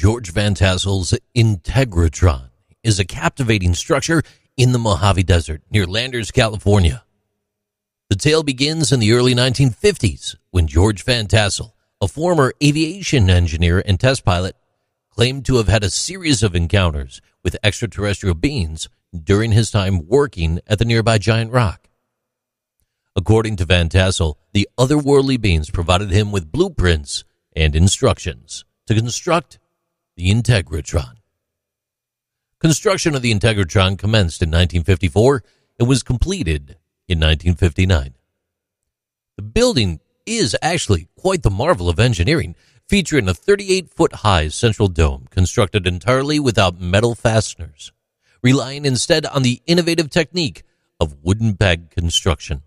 George Van Tassel's Integratron is a captivating structure in the Mojave Desert near Landers, California. The tale begins in the early 1950s when George Van Tassel, a former aviation engineer and test pilot, claimed to have had a series of encounters with extraterrestrial beings during his time working at the nearby giant rock. According to Van Tassel, the otherworldly beings provided him with blueprints and instructions to construct the Integratron. Construction of the Integratron commenced in 1954 and was completed in 1959. The building is actually quite the marvel of engineering, featuring a 38 foot high central dome constructed entirely without metal fasteners, relying instead on the innovative technique of wooden peg construction.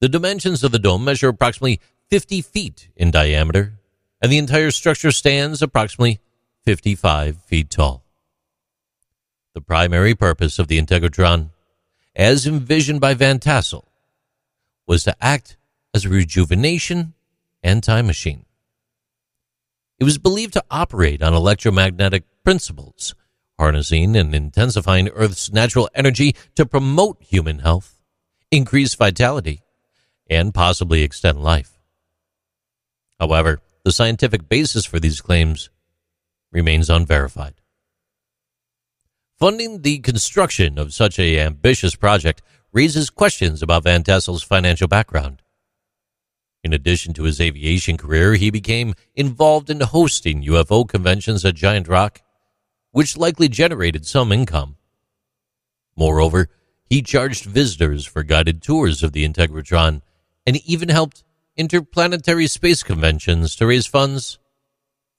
The dimensions of the dome measure approximately 50 feet in diameter, and the entire structure stands approximately 55 feet tall. The primary purpose of the Integratron, as envisioned by Van Tassel, was to act as a rejuvenation and time machine. It was believed to operate on electromagnetic principles, harnessing and intensifying Earth's natural energy to promote human health, increase vitality, and possibly extend life. However, the scientific basis for these claims remains unverified. Funding the construction of such an ambitious project raises questions about Van Tassel's financial background. In addition to his aviation career, he became involved in hosting UFO conventions at Giant Rock, which likely generated some income. Moreover, he charged visitors for guided tours of the Integratron and even helped interplanetary space conventions to raise funds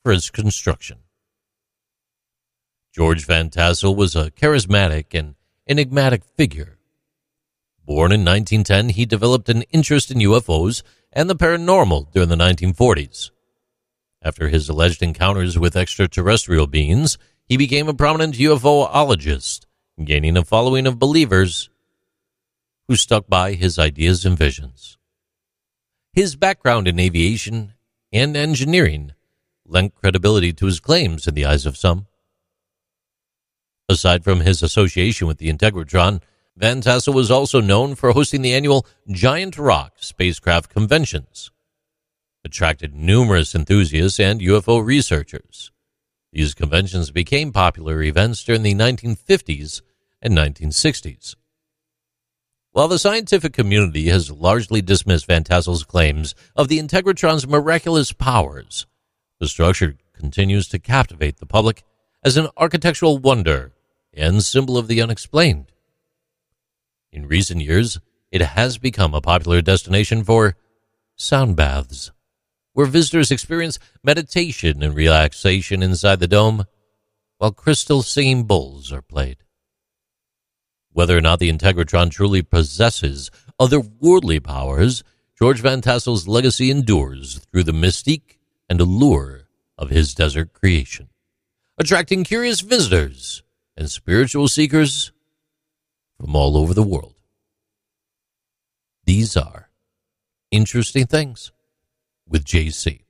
for its construction. George Van Tassel was a charismatic and enigmatic figure. Born in 1910, he developed an interest in UFOs and the paranormal during the 1940s. After his alleged encounters with extraterrestrial beings, he became a prominent UFOologist, gaining a following of believers who stuck by his ideas and visions. His background in aviation and engineering lent credibility to his claims in the eyes of some. Aside from his association with the Integratron, Van Tassel was also known for hosting the annual Giant Rock spacecraft conventions, attracted numerous enthusiasts and UFO researchers. These conventions became popular events during the 1950s and 1960s. While the scientific community has largely dismissed Van Tassel's claims of the Integratron's miraculous powers, the structure continues to captivate the public as an architectural wonder and symbol of the unexplained. In recent years, it has become a popular destination for sound baths, where visitors experience meditation and relaxation inside the dome while crystal singing bowls are played. Whether or not the Integratron truly possesses otherworldly powers, George Van Tassel's legacy endures through the mystique and allure of his desert creation, attracting curious visitors and spiritual seekers from all over the world. These are interesting things with JC.